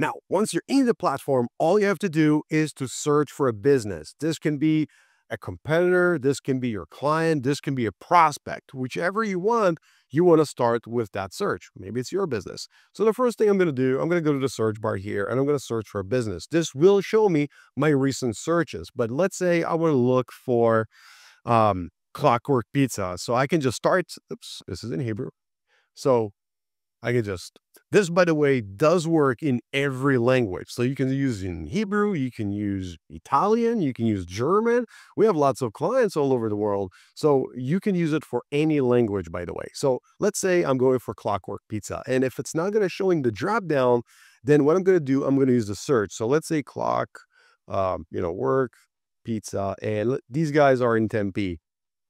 Now, once you're in the platform, all you have to do is to search for a business. This can be a competitor, this can be your client, this can be a prospect, whichever you want, you want to start with that search. Maybe it's your business. So the first thing I'm going to do, I'm going to go to the search bar here and I'm going to search for a business. This will show me my recent searches. But let's say I want to look for um, clockwork pizza. So I can just start, oops, this is in Hebrew. So I can just, this by the way, does work in every language. So you can use in Hebrew, you can use Italian, you can use German. We have lots of clients all over the world. So you can use it for any language, by the way. So let's say I'm going for clockwork pizza. And if it's not going to showing the drop down, then what I'm going to do, I'm going to use the search. So let's say clock, um, you know, work, pizza, and these guys are in Tempe.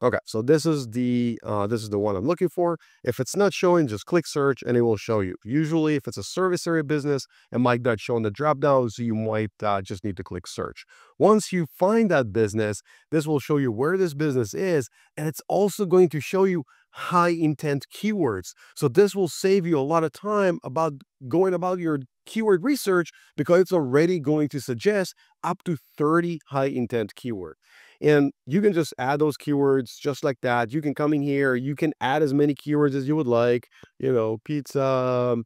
Okay, so this is the uh, this is the one I'm looking for. If it's not showing, just click search and it will show you. Usually, if it's a service area business, it might not show in the drop down, so you might uh, just need to click search. Once you find that business, this will show you where this business is, and it's also going to show you high intent keywords. So this will save you a lot of time about going about your keyword research because it's already going to suggest up to 30 high intent keyword. And you can just add those keywords just like that. You can come in here, you can add as many keywords as you would like, you know, pizza, um,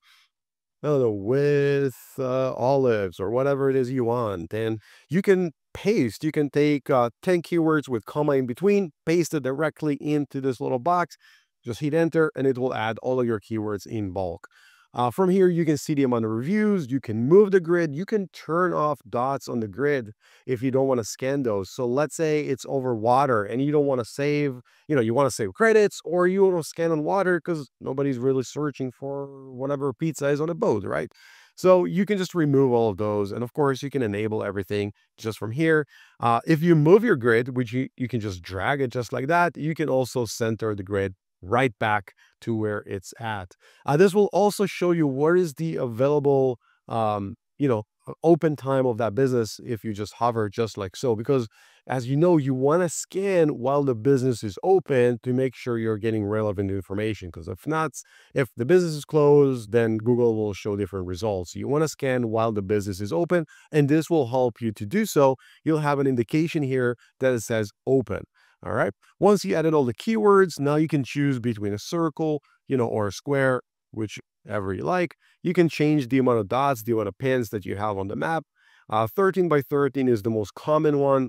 I don't know, with uh, olives or whatever it is you want. And you can paste, you can take uh, 10 keywords with comma in between, paste it directly into this little box, just hit enter and it will add all of your keywords in bulk. Uh, from here, you can see the amount of reviews. You can move the grid. You can turn off dots on the grid if you don't want to scan those. So let's say it's over water and you don't want to save, you know, you want to save credits or you want to scan on water because nobody's really searching for whatever pizza is on a boat, right? So you can just remove all of those. And of course, you can enable everything just from here. Uh, if you move your grid, which you, you can just drag it just like that, you can also center the grid right back to where it's at. Uh, this will also show you where is the available, um, you know, open time of that business if you just hover just like so. Because as you know, you want to scan while the business is open to make sure you're getting relevant information. Because if not, if the business is closed, then Google will show different results. You want to scan while the business is open, and this will help you to do so. You'll have an indication here that it says open. All right. Once you added all the keywords, now you can choose between a circle, you know, or a square, whichever you like. You can change the amount of dots, the amount of pins that you have on the map. Uh, 13 by 13 is the most common one.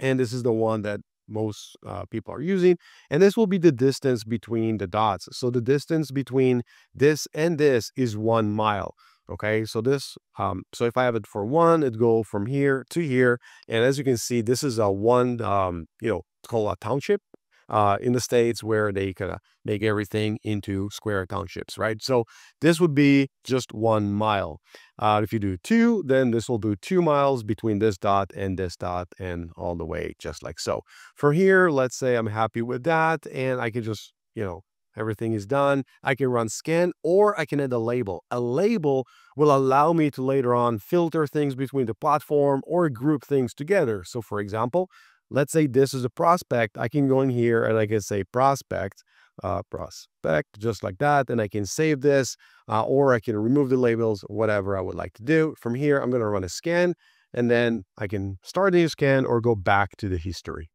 And this is the one that most uh, people are using. And this will be the distance between the dots. So the distance between this and this is one mile. Okay, so this, um, so if I have it for one, it go from here to here. And as you can see, this is a one, um, you know, called a township uh, in the States where they kind of make everything into square townships, right? So this would be just one mile. Uh, if you do two, then this will do two miles between this dot and this dot and all the way just like so. For here, let's say I'm happy with that and I can just, you know, everything is done. I can run scan or I can add a label. A label will allow me to later on filter things between the platform or group things together. So for example, let's say this is a prospect, I can go in here and I can say prospect, uh, prospect, just like that. And I can save this, uh, or I can remove the labels, whatever I would like to do. From here, I'm going to run a scan, and then I can start a new scan or go back to the history.